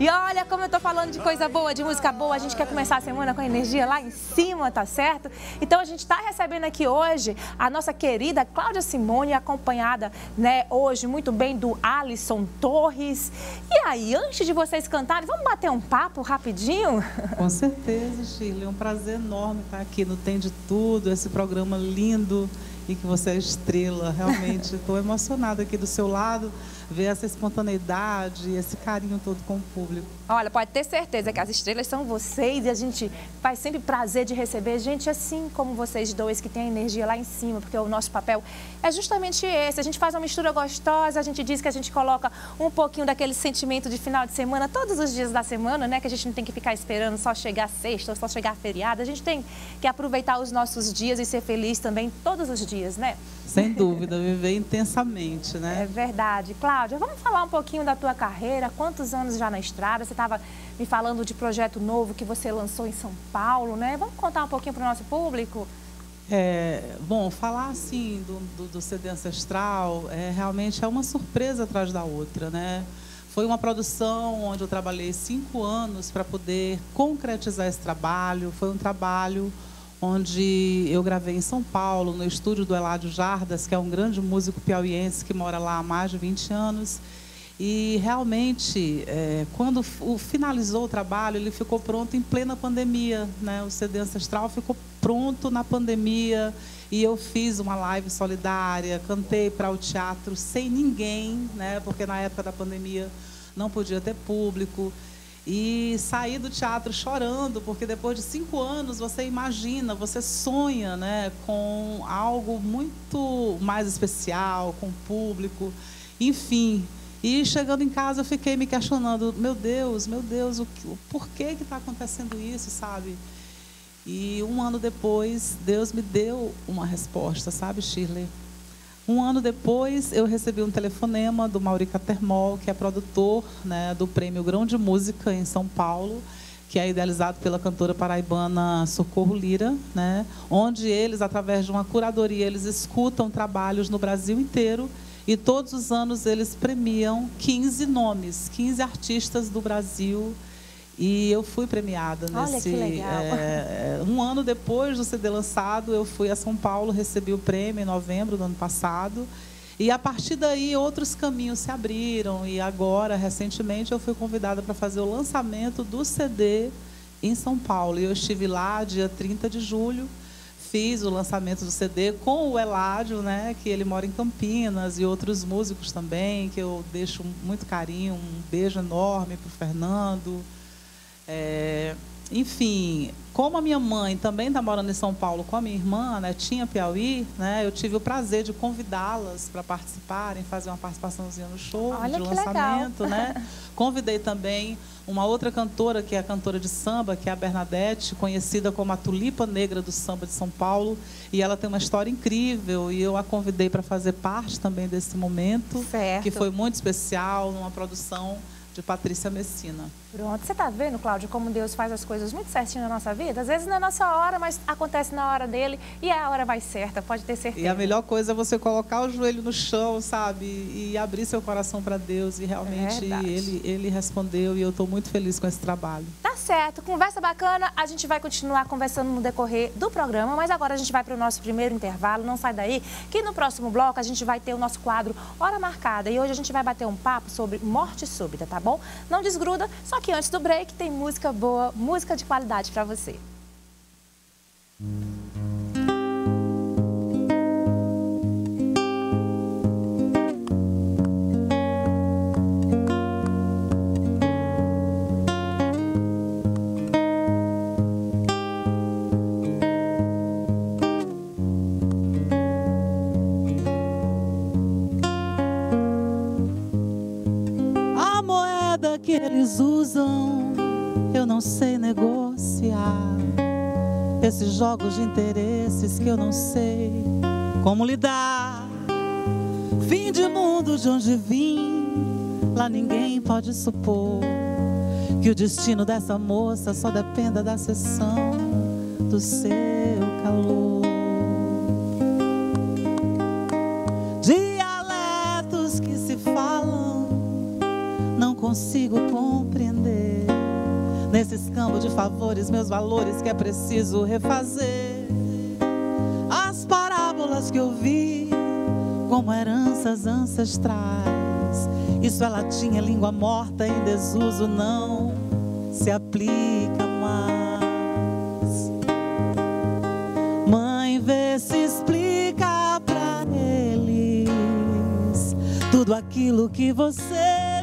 E olha como eu tô falando de coisa boa, de música boa, a gente quer começar a semana com a energia lá em cima, tá certo? Então a gente está recebendo aqui hoje a nossa querida Cláudia Simone, acompanhada, né, hoje muito bem do Alisson Torres. E aí, antes de vocês cantarem, vamos bater um papo rapidinho? Com certeza, Shirley, é um prazer enorme estar aqui no Tem de Tudo, esse programa lindo e que você é estrela. Realmente, estou emocionada aqui do seu lado ver essa espontaneidade, esse carinho todo com o público. Olha, pode ter certeza que as estrelas são vocês e a gente faz sempre prazer de receber gente assim como vocês dois, que tem a energia lá em cima, porque o nosso papel é justamente esse. A gente faz uma mistura gostosa, a gente diz que a gente coloca um pouquinho daquele sentimento de final de semana, todos os dias da semana, né? Que a gente não tem que ficar esperando só chegar sexta ou só chegar feriado. A gente tem que aproveitar os nossos dias e ser feliz também todos os dias, né? Sem dúvida, viver intensamente, né? É verdade. Cláudia, vamos falar um pouquinho da tua carreira, quantos anos já na estrada? Você estava me falando de projeto novo que você lançou em São Paulo, né? Vamos contar um pouquinho para o nosso público? É, bom, falar assim do, do, do CD Ancestral é, realmente é uma surpresa atrás da outra, né? Foi uma produção onde eu trabalhei cinco anos para poder concretizar esse trabalho. Foi um trabalho onde eu gravei em São Paulo, no estúdio do Eládio Jardas, que é um grande músico piauiense que mora lá há mais de 20 anos. E realmente, é, quando o, finalizou o trabalho, ele ficou pronto em plena pandemia. Né? O CD Ancestral ficou pronto na pandemia. E eu fiz uma live solidária, cantei para o teatro sem ninguém, né? porque na época da pandemia não podia ter público e sair do teatro chorando, porque depois de cinco anos você imagina, você sonha né, com algo muito mais especial, com o público, enfim. E chegando em casa eu fiquei me questionando, meu Deus, meu Deus, o, o por que está acontecendo isso, sabe? E um ano depois, Deus me deu uma resposta, sabe, Shirley? Um ano depois, eu recebi um telefonema do Maurica Termol, que é produtor né, do Prêmio Grão de Música em São Paulo, que é idealizado pela cantora paraibana Socorro Lira, né, onde eles, através de uma curadoria, eles escutam trabalhos no Brasil inteiro e todos os anos eles premiam 15 nomes, 15 artistas do Brasil e eu fui premiada Olha nesse. É, um ano depois do CD lançado, eu fui a São Paulo, recebi o prêmio em novembro do ano passado. E a partir daí outros caminhos se abriram. E agora, recentemente, eu fui convidada para fazer o lançamento do CD em São Paulo. E eu estive lá dia 30 de julho, fiz o lançamento do CD com o Eládio, né, que ele mora em Campinas, e outros músicos também, que eu deixo muito carinho. Um beijo enorme para o Fernando é, enfim, como a minha mãe também está morando em São Paulo com a minha irmã, né, tinha Piauí, né, eu tive o prazer de convidá-las para participarem, fazer uma participaçãozinha no show Olha de lançamento. Legal. Né? Convidei também uma outra cantora, que é a cantora de samba, que é a Bernadette, conhecida como a Tulipa Negra do Samba de São Paulo. E ela tem uma história incrível. E eu a convidei para fazer parte também desse momento, certo. que foi muito especial, numa produção de Patrícia Messina. Pronto, você está vendo, Cláudio, como Deus faz as coisas muito certinho na nossa vida? Às vezes não é nossa hora, mas acontece na hora dele e é a hora mais certa, pode ter certeza. E a melhor coisa é você colocar o joelho no chão, sabe? E abrir seu coração para Deus. E realmente é ele, ele respondeu e eu estou muito feliz com esse trabalho. Tá certo, conversa bacana. A gente vai continuar conversando no decorrer do programa, mas agora a gente vai para o nosso primeiro intervalo. Não sai daí, que no próximo bloco a gente vai ter o nosso quadro Hora Marcada. E hoje a gente vai bater um papo sobre morte súbita, tá bom? Não desgruda, só que antes do break tem música boa, música de qualidade para você. Que eles usam, eu não sei negociar. Esses jogos de interesses que eu não sei como lidar. Fim de mundo de onde vim, lá ninguém pode supor que o destino dessa moça só dependa da sessão do seu calor. Dialetos que se falam, consigo compreender Nesse escambo de favores, meus valores que é preciso refazer. As parábolas que eu vi como heranças ancestrais. Isso ela tinha língua morta em desuso, não se aplica mais. Mãe, vê se explica pra eles tudo aquilo que você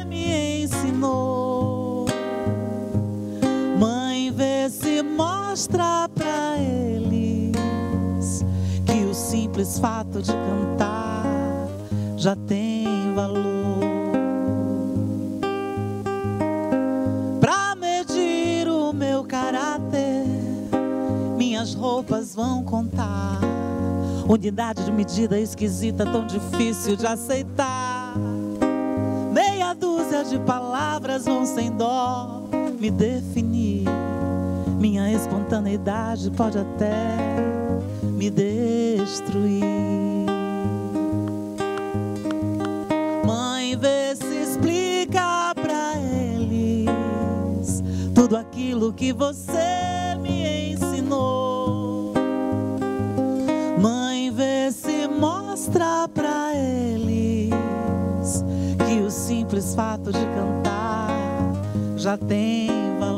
Mãe, vê se mostra pra eles que o simples fato de cantar já tem valor. Pra medir o meu caráter, minhas roupas vão contar. Unidade de medida esquisita, tão difícil de aceitar. Dúzia de palavras vão sem dó me definir. Minha espontaneidade pode até me destruir. Mãe, vê se explica pra eles tudo aquilo que você me ensinou. Mãe, simples fato de cantar já tem valor.